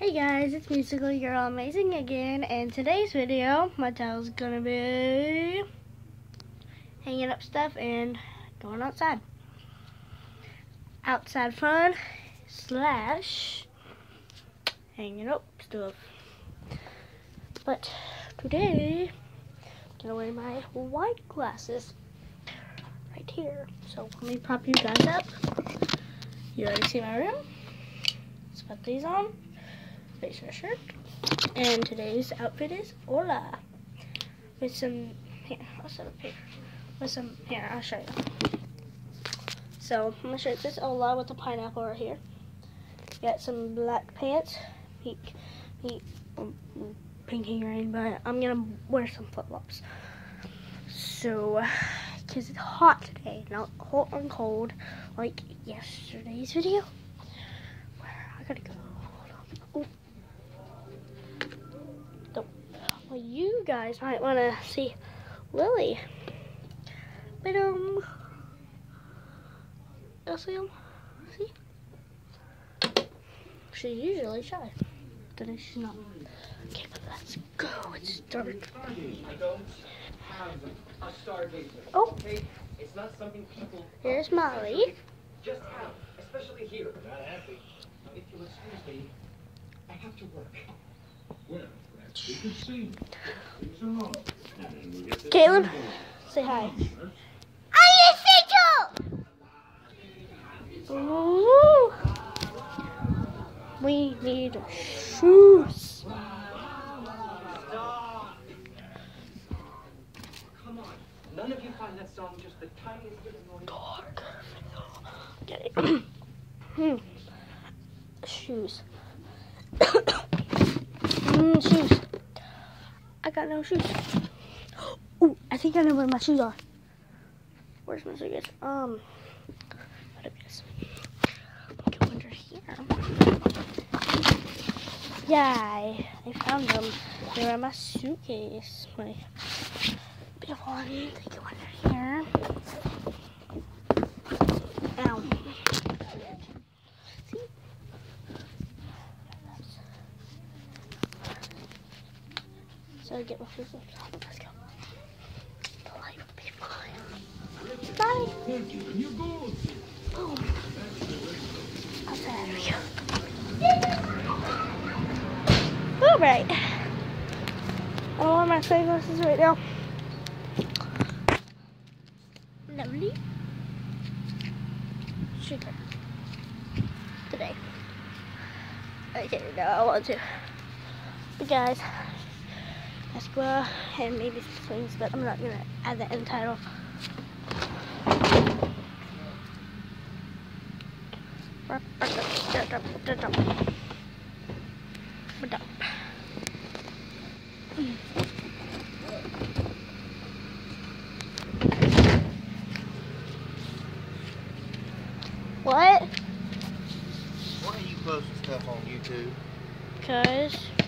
Hey guys, it's Musical Girl Amazing again, and today's video, my title's gonna be hanging up stuff and going outside. Outside fun slash hanging up stuff. But today, I'm gonna wear my white glasses right here. So let me prop you guys up. You already see my room. Let's put these on my shirt. And today's outfit is Hola. With some, here, I'll set up here. With some, here, I'll show you. So, my shirt says Hola with a pineapple right here. Got some black pants, pink, pink, um, pinky green, but I'm gonna wear some flip-flops. So, because it's hot today, not hot and cold like yesterday's video. Where I gotta go. You guys might want to see Lily. But, um, I'll see him. See? She's usually shy. Today she's not. Okay, but let's go. It's dark. Oh, It's not something people here's Molly. just have, especially here. Not happy. If you'll excuse me, I have to work. Well, that's we could see. Things along. And we'll get this Caitlin, say hi. Are you Ooh. We need shoes. Come on. None of you find that song just the tiniest bit annoying. Dark. Get it. hmm. Shoes. mm, shoes. I got no shoes. Ooh, I think I know where my shoes are. Where's my shoes? Um, what it is? Go under here. Yeah, I, found them. They're in my suitcase. My big one. They go under here. Ow. See? I get my off. Let's go. The light will be fine. Bye. Thank you. And you. Boom. Outside oh, we go. All right. I don't want my sunglasses right now. Lovely. Sugar. Today. Okay, no, I want to. But guys, and maybe some swings, but I'm not gonna add the end title. What? Why are you posting stuff on YouTube? Cause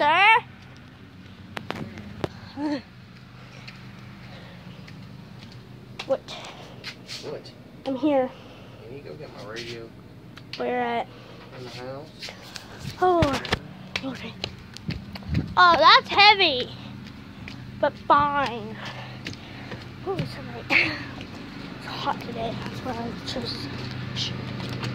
Sir? What? What? I'm here. Can you go get my radio Where at? in the house? Oh, okay. Oh, that's heavy. But fine. Oh, it's alright. It's hot today. That's why I chose to shoot.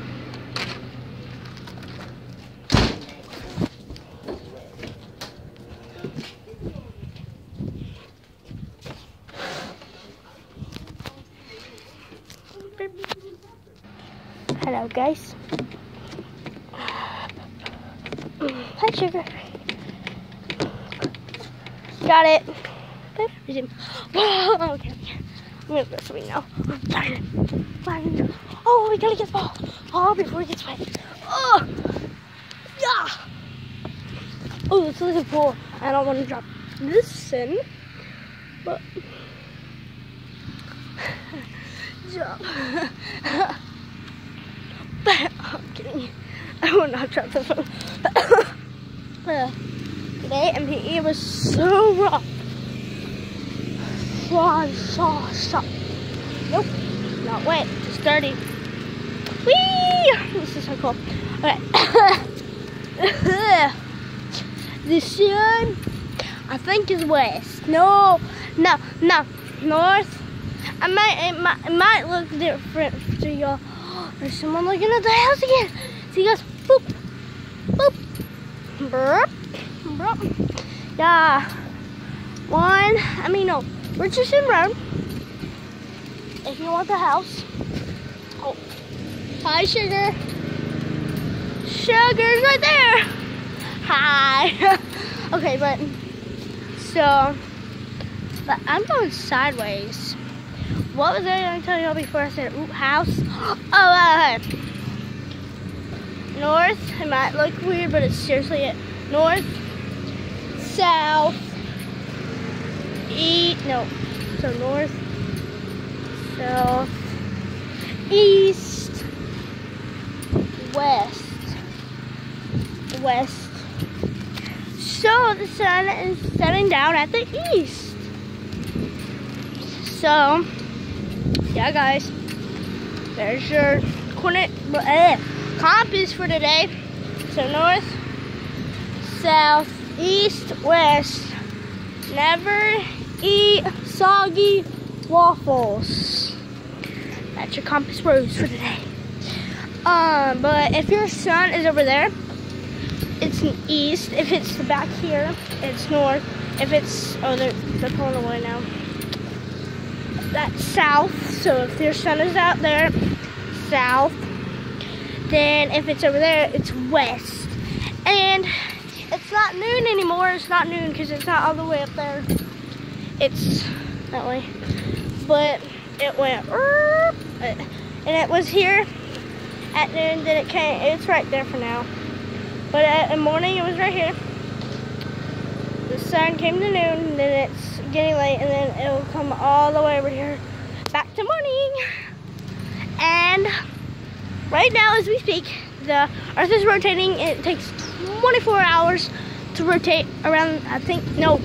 Hello, guys. Hi, sugar. Got it. Okay. I'm gonna go now. Oh, we gotta get the ball. Oh, before it gets wet. Oh, yeah. Oh, it's like a pool. I don't want to drop this in, but jump. kidding. I will not drop the phone. Today MPE was so rough. So, so, so. Nope, not wet, just dirty. Whee! This is so cool. Okay. the sun, I think is west. No, no, no, north. I might, it might, it might look different to y'all. There's someone looking at the house again. See, you guys, boop, boop, burp, burp. Yeah. One, I mean, no, Richardson Road. If you want the house. Oh, hi, Sugar. Sugar's right there. Hi. okay, but, so, but I'm going sideways. What was I going to tell y'all before I said oop, house? Oh, uh, north. It might look weird, but it's seriously it. North, south, east. No, so north, south, east, west, west. So the sun is setting down at the east. So, yeah, guys, there's your coordinate, uh, compass for today. So north, south, east, west. Never eat soggy waffles. That's your compass rose for today. Um, but if your sun is over there, it's east. If it's back here, it's north. If it's oh, they're they're pulling away now. That's south. So if your sun is out there, south. Then if it's over there, it's west. And it's not noon anymore. It's not noon because it's not all the way up there. It's that way. But it went, and it was here at noon. Then it came. It's right there for now. But at the morning, it was right here. The sun came to noon, then it's getting late, and then it'll come all the way over here, to morning. And right now, as we speak, the Earth is rotating. It takes 24 hours to rotate around, I think, no,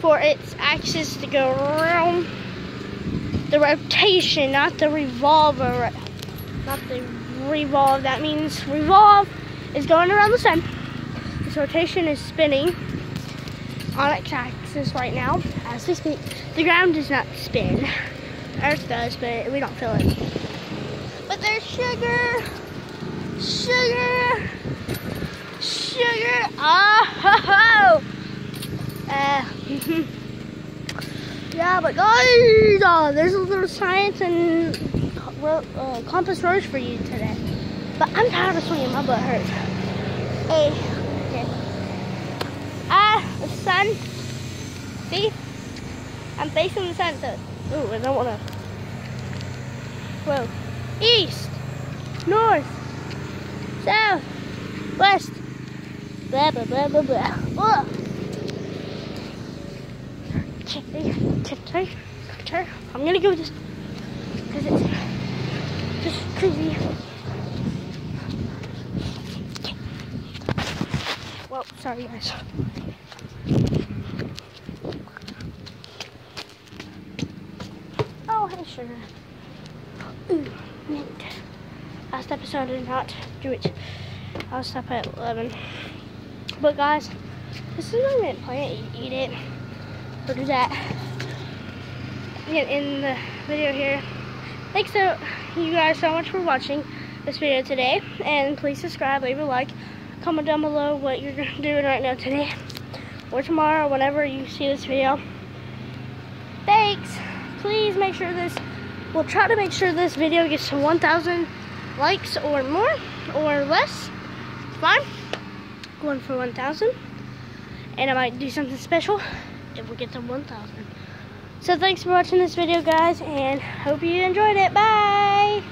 for its axis to go around the rotation, not the revolver, not the revolve. That means revolve is going around the sun. This rotation is spinning on its axis right now as we speak. The ground does not spin. Earth does, but we don't feel it. But there's sugar, sugar, sugar. Ho. Uh, yeah, but guys, uh, there's a little science and uh, compass rose for you today. But I'm tired of swinging. My butt hurts. Hey, okay. Ah, the sun. See? I'm facing the sun. So, ooh, I don't want to. Whoa. East, north, south, west. Blah blah blah blah blah. Ugh. I'm gonna go this because it's just crazy. Oh, sorry guys. Mint. Last episode I did not do it. I'll stop at 11. But guys, this is my mint plant. You eat it. Or do that. Again, in the video here. Thanks so you guys so much for watching this video today. And please subscribe, leave a like, comment down below what you're doing right now today or tomorrow, whenever you see this video. Thanks. Please make sure this, we'll try to make sure this video gets to 1,000 likes or more or less. Fine. Going for 1,000. And I might do something special if we get to 1,000. So thanks for watching this video, guys, and hope you enjoyed it. Bye!